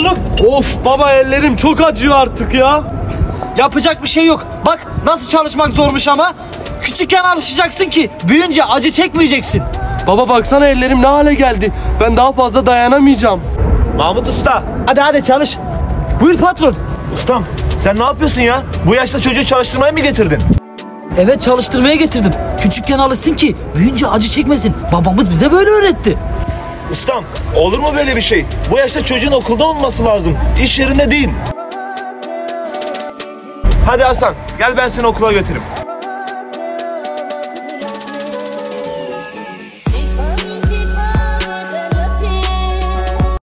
Oğlum. Of baba ellerim çok acıyor artık ya. Yapacak bir şey yok. Bak nasıl çalışmak zormuş ama. Küçükken alışacaksın ki büyüyünce acı çekmeyeceksin. Baba baksana ellerim ne hale geldi. Ben daha fazla dayanamayacağım. Mahmut Usta. Hadi hadi çalış. Buyur patron. Ustam sen ne yapıyorsun ya? Bu yaşta çocuğu çalıştırmaya mı getirdin? Evet çalıştırmaya getirdim. Küçükken alışsın ki büyüyünce acı çekmesin. Babamız bize böyle öğretti. Ustam olur mu böyle bir şey? Bu yaşta çocuğun okulda olması lazım. İş yerinde değil. Hadi Hasan gel ben seni okula götüreyim.